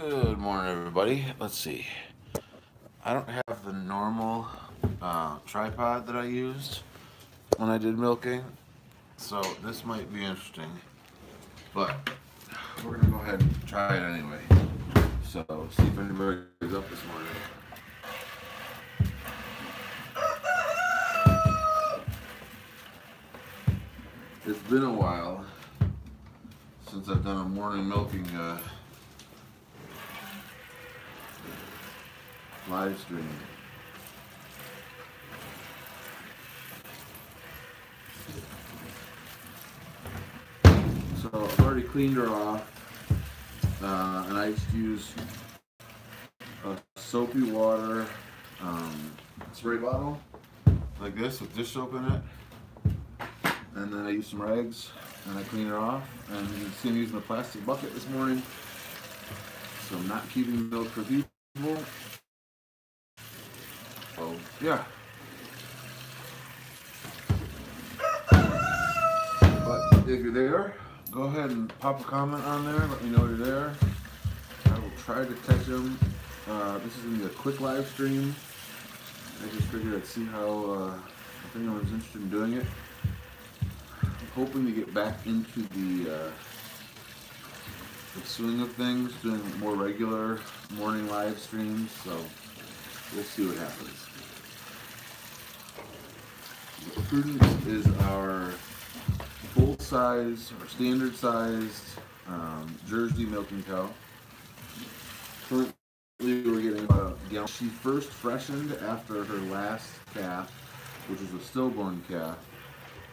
Good morning, everybody. Let's see. I don't have the normal uh, tripod that I used when I did milking, so this might be interesting. But we're gonna go ahead and try it anyway. So see if anybody is up this morning. It's been a while since I've done a morning milking uh, live stream. So I've already cleaned her off, uh, and I just use a soapy water um, spray bottle like this with dish soap in it, and then I use some rags and I clean her off. And you can see I'm using a plastic bucket this morning, so I'm not keeping milk for people. Yeah. But if you're there, go ahead and pop a comment on there. Let me know you're there. I will try to catch them. Uh, this is gonna be a quick live stream. I just figured I'd see how uh, if anyone's interested in doing it. I'm hoping to get back into the, uh, the swing of things, doing more regular morning live streams. So we'll see what happens. Prudence is our full size or standard sized um, Jersey milking cow. Currently, we're getting about a gallon. She first freshened after her last calf, which was a stillborn calf.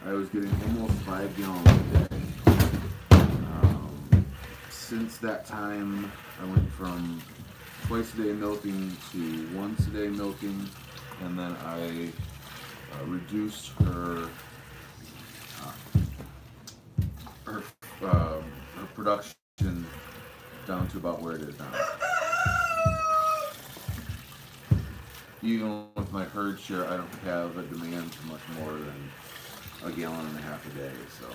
I was getting almost five gallons a day. Um, since that time, I went from twice a day milking to once a day milking, and then I reduced her uh, her, um, her production down to about where it is now. Even with my herd share, I don't have a demand for much more than a gallon and a half a day. So.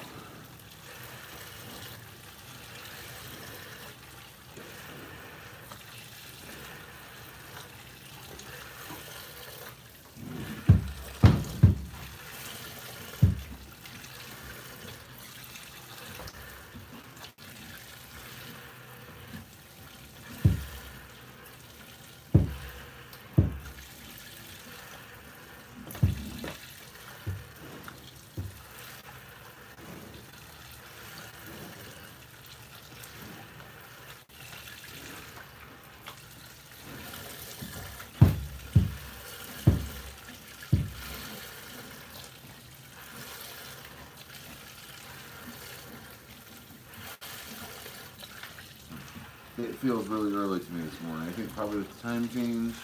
It feels really early to me this morning. I think probably with the time change.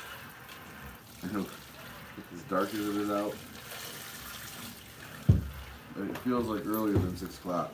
It's as dark as it is out. It feels like earlier than 6 o'clock.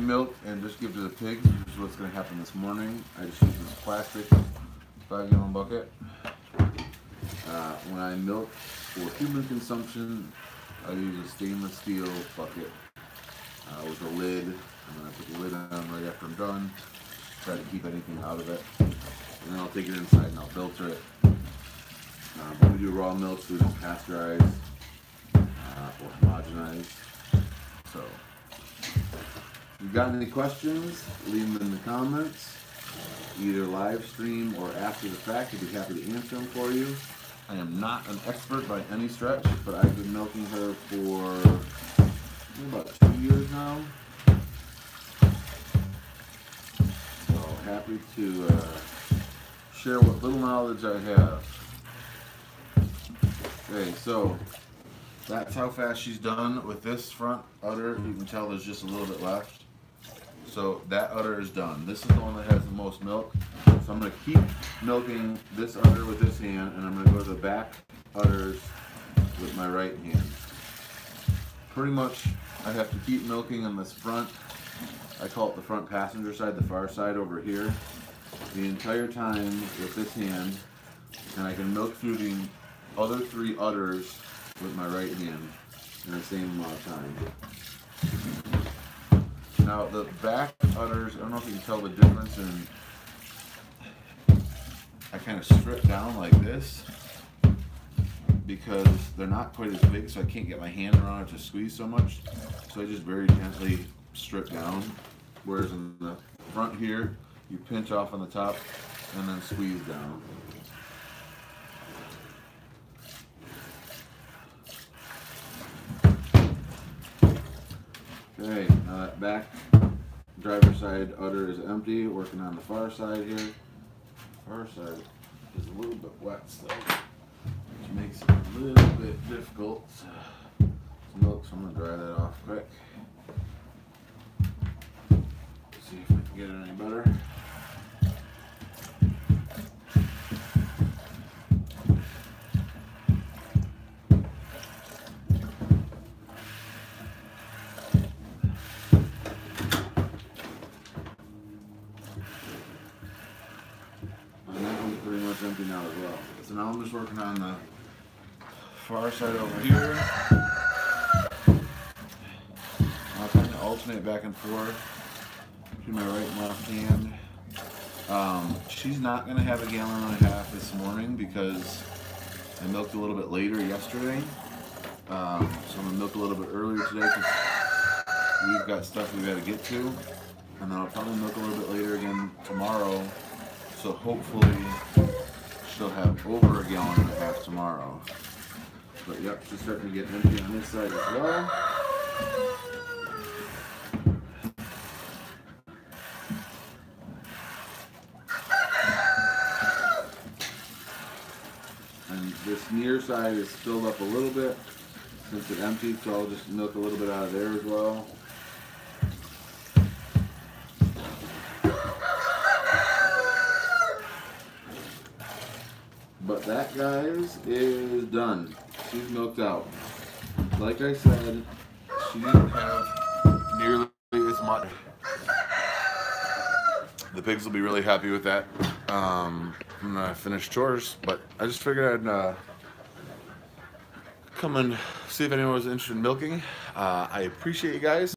Milk and just give to the pigs, this is what's going to happen this morning. I just use this plastic five gallon bucket. Uh, when I milk for human consumption, I use a stainless steel bucket uh, with a lid. And then I put the lid on right after I'm done. Try to keep anything out of it. And then I'll take it inside and I'll filter it. Uh, when we do raw milk, so we don't pasteurize uh, or homogenize. So if you've got any questions, leave them in the comments. either live stream or after the fact. I'd be happy to answer them for you. I am not an expert by any stretch, but I've been milking her for about two years now. So happy to uh, share what little knowledge I have. Okay, so that's how fast she's done with this front udder. You can tell there's just a little bit left. So that udder is done. This is the one that has the most milk. So I'm gonna keep milking this udder with this hand and I'm gonna go to the back udders with my right hand. Pretty much I have to keep milking on this front. I call it the front passenger side, the far side over here. The entire time with this hand and I can milk through the other three udders with my right hand in the same amount of time. Now the back udders, I don't know if you can tell the difference in, I kind of strip down like this because they're not quite as big so I can't get my hand around it to squeeze so much. So I just very gently strip down. Whereas in the front here, you pinch off on the top and then squeeze down. Okay, that uh, back driver side udder is empty, working on the far side here. Far side is a little bit wet still, which makes it So now I'm just working on the far side over here. I'll kind of alternate back and forth between my right and left hand. Um, she's not going to have a gallon and a half this morning because I milked a little bit later yesterday. Um, so I'm going to milk a little bit earlier today because we've got stuff we've got to get to. And then I'll probably milk a little bit later again tomorrow so hopefully she'll have over a gallon and a half tomorrow. But yep, she's starting to get empty on this side as well. And this near side is filled up a little bit since it emptied, so I'll just milk a little bit out of there as well. But that, guys, is done. She's milked out. Like I said, she didn't have nearly as much. The pigs will be really happy with that. Um, I'm gonna finish chores, but I just figured I'd uh, come and see if anyone was interested in milking. Uh, I appreciate you guys.